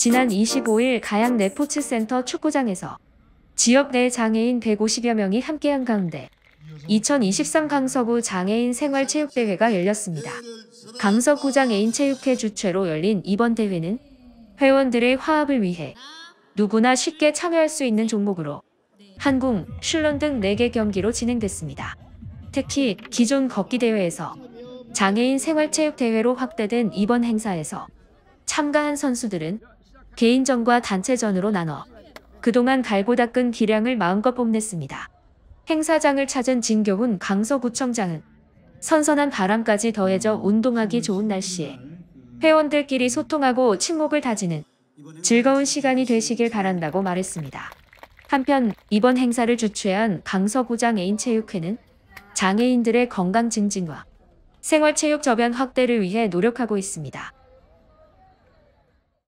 지난 25일 가양 레포츠센터 축구장에서 지역 내 장애인 150여 명이 함께한 가운데 2023 강서구 장애인 생활체육대회가 열렸습니다. 강서구 장애인 체육회 주최로 열린 이번 대회는 회원들의 화합을 위해 누구나 쉽게 참여할 수 있는 종목으로 한궁, 슐런 등 4개 경기로 진행됐습니다. 특히 기존 걷기 대회에서 장애인 생활체육대회로 확대된 이번 행사에서 참가한 선수들은 개인전과 단체전으로 나눠 그동안 갈고 닦은 기량을 마음껏 뽐냈습니다. 행사장을 찾은 진교훈 강서구청장은 선선한 바람까지 더해져 운동하기 좋은 날씨에 회원들끼리 소통하고 친목을 다지는 즐거운 시간이 되시길 바란다고 말했습니다. 한편 이번 행사를 주최한 강서구장 애인체육회는 장애인들의 건강 증진과 생활체육 저변 확대를 위해 노력하고 있습니다.